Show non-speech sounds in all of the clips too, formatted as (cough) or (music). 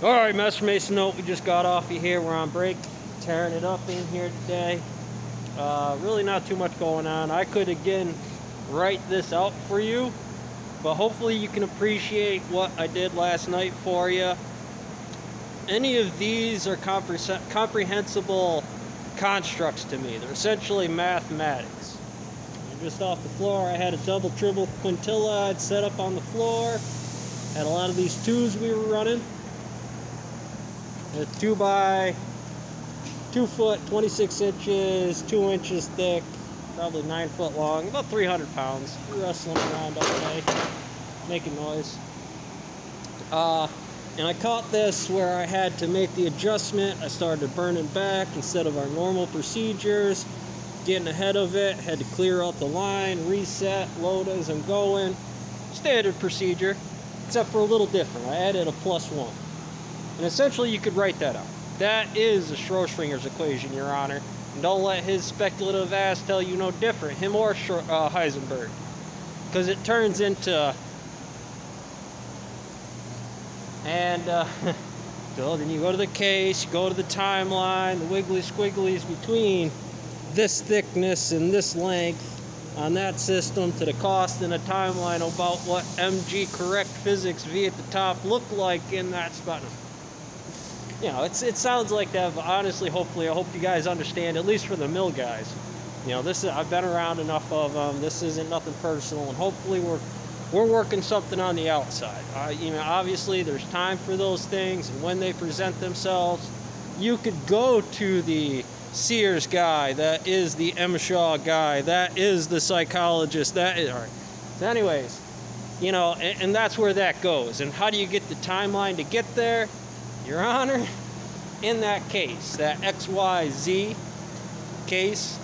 All right, Master Mason Note, we just got off of here. We're on break, tearing it up in here today. Uh, really not too much going on. I could, again, write this out for you, but hopefully you can appreciate what I did last night for you. Any of these are compre comprehensible constructs to me. They're essentially mathematics. Just off the floor, I had a double triple quintilla I'd set up on the floor. Had a lot of these twos we were running. A two by two foot, 26 inches, two inches thick, probably nine foot long, about 300 pounds. Wrestling around all day, making noise. Uh, and I caught this where I had to make the adjustment. I started burning back instead of our normal procedures, getting ahead of it, had to clear out the line, reset, load as I'm going. Standard procedure, except for a little different. I added a plus one. And essentially, you could write that out. That is the Schrodinger's equation, Your Honor. And don't let his speculative ass tell you no different, him or uh, Heisenberg. Because it turns into. And uh, (laughs) so then you go to the case, you go to the timeline, the wiggly squigglies between this thickness and this length on that system to the cost and a timeline about what MG correct physics V at the top look like in that spot you know, it's it sounds like that, but honestly, hopefully, I hope you guys understand, at least for the mill guys. You know, this is I've been around enough of them. This isn't nothing personal, and hopefully, we're we're working something on the outside. Uh, you know, obviously, there's time for those things, and when they present themselves, you could go to the Sears guy, that is the M. Shaw guy, that is the psychologist, that is all right. So, anyways, you know, and, and that's where that goes. And how do you get the timeline to get there? Your Honor, in that case, that XYZ case,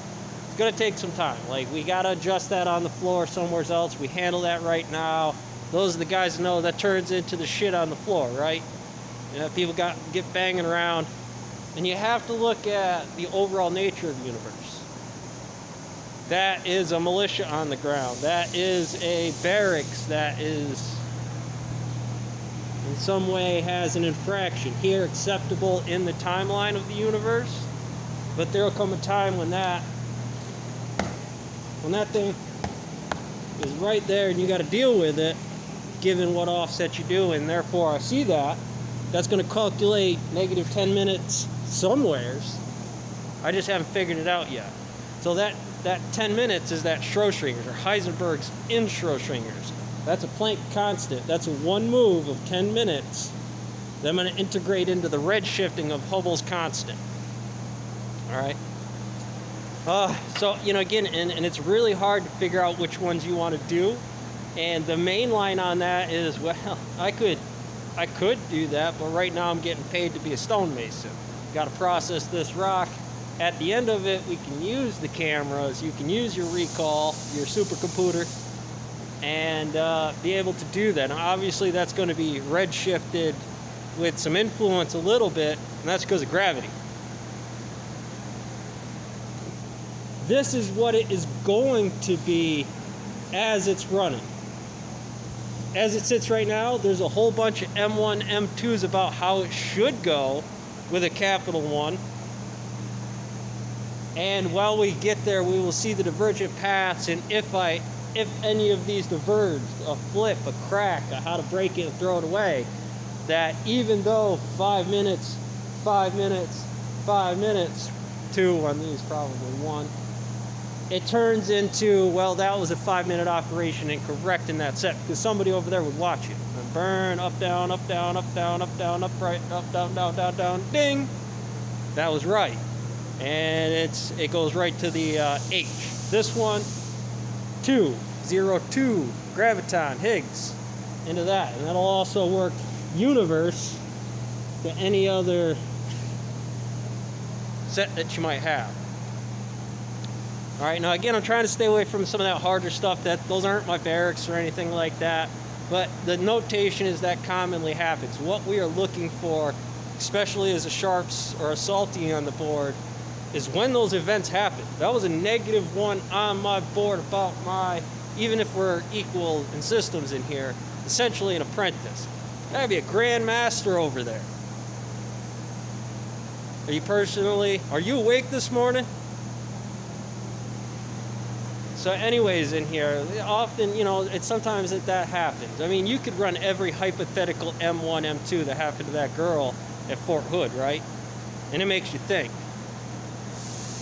it's going to take some time. Like, we got to adjust that on the floor somewhere else. We handle that right now. Those are the guys that know that turns into the shit on the floor, right? You know, people got get banging around. And you have to look at the overall nature of the universe. That is a militia on the ground. That is a barracks that is in some way has an infraction. Here acceptable in the timeline of the universe but there'll come a time when that when that thing is right there and you got to deal with it given what offset you do and therefore I see that. That's going to calculate negative 10 minutes somewheres. I just haven't figured it out yet. So that that 10 minutes is that Schrodinger's or Heisenberg's in Schrodinger's that's a Planck constant. That's a one move of 10 minutes that I'm going to integrate into the redshifting of Hubble's constant. All right. Uh, so, you know, again, and, and it's really hard to figure out which ones you want to do. And the main line on that is, (laughs) well, I could, I could do that, but right now I'm getting paid to be a stonemason. Got to process this rock. At the end of it, we can use the cameras. You can use your recall, your supercomputer, and uh, be able to do that. Now, obviously, that's going to be redshifted with some influence a little bit, and that's because of gravity. This is what it is going to be as it's running. As it sits right now, there's a whole bunch of M1, M2s about how it should go with a capital one. And while we get there, we will see the divergent paths and if I if any of these diverged, a flip, a crack, a how to break it and throw it away, that even though five minutes, five minutes, five minutes, two on these probably one, it turns into, well, that was a five minute operation and correct in that set because somebody over there would watch it. And burn, up, down, up, down, up, down, up, down, up, right, up, down, down, down, down, ding. That was right. And it's it goes right to the uh, H. This one, 2, 0, 2, graviton, Higgs, into that. And that'll also work universe to any other set that you might have. All right, now again, I'm trying to stay away from some of that harder stuff. That those aren't my barracks or anything like that. But the notation is that commonly happens. What we are looking for, especially as a sharps or a salty on the board, is when those events happen. That was a negative one on my board about my, even if we're equal in systems in here, essentially an apprentice. That'd be a grandmaster over there. Are you personally, are you awake this morning? So anyways, in here, often, you know, it's sometimes that that happens. I mean, you could run every hypothetical M1, M2 that happened to that girl at Fort Hood, right? And it makes you think.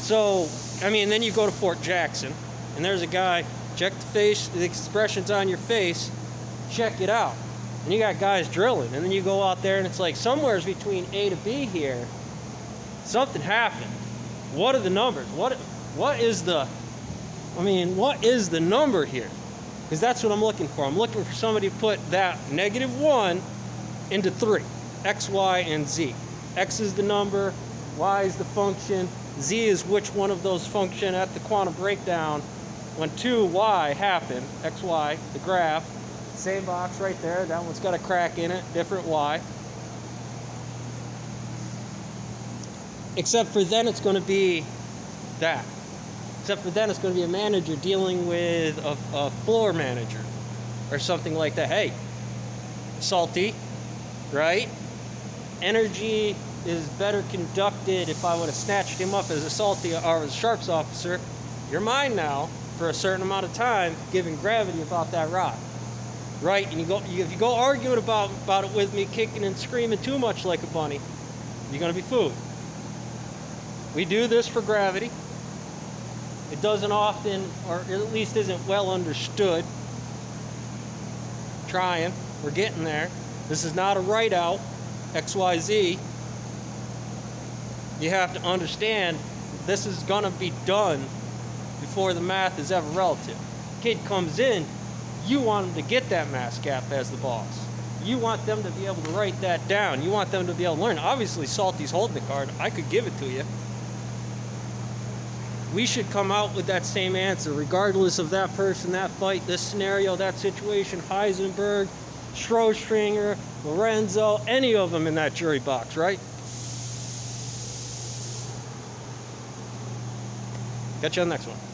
So, I mean, then you go to Fort Jackson, and there's a guy, check the face, the expressions on your face, check it out. And you got guys drilling, and then you go out there, and it's like somewhere's between A to B here, something happened. What are the numbers? What what is the I mean, what is the number here? Because that's what I'm looking for. I'm looking for somebody to put that negative 1 into 3. X, Y, and Z. X is the number, Y is the function, Z is which one of those function at the quantum breakdown when 2Y happen, X, Y, the graph, same box right there, that one's got a crack in it, different Y. Except for then it's going to be that. Except for then, it's going to be a manager dealing with a, a floor manager or something like that. Hey, salty, right? Energy is better conducted if I would have snatched him up as a salty or as a sharps officer. You're mine now for a certain amount of time, giving gravity about that rock. Right? And you go if you go arguing about about it with me, kicking and screaming too much like a bunny, you're gonna be food. We do this for gravity. It doesn't often, or at least isn't well understood. Trying. We're getting there. This is not a write out, XYZ. You have to understand this is going to be done before the math is ever relative. Kid comes in, you want them to get that mass gap as the boss. You want them to be able to write that down. You want them to be able to learn. Obviously, Salty's holding the card. I could give it to you we should come out with that same answer, regardless of that person, that fight, this scenario, that situation, Heisenberg, Strohstringer, Lorenzo, any of them in that jury box, right? Catch you on the next one.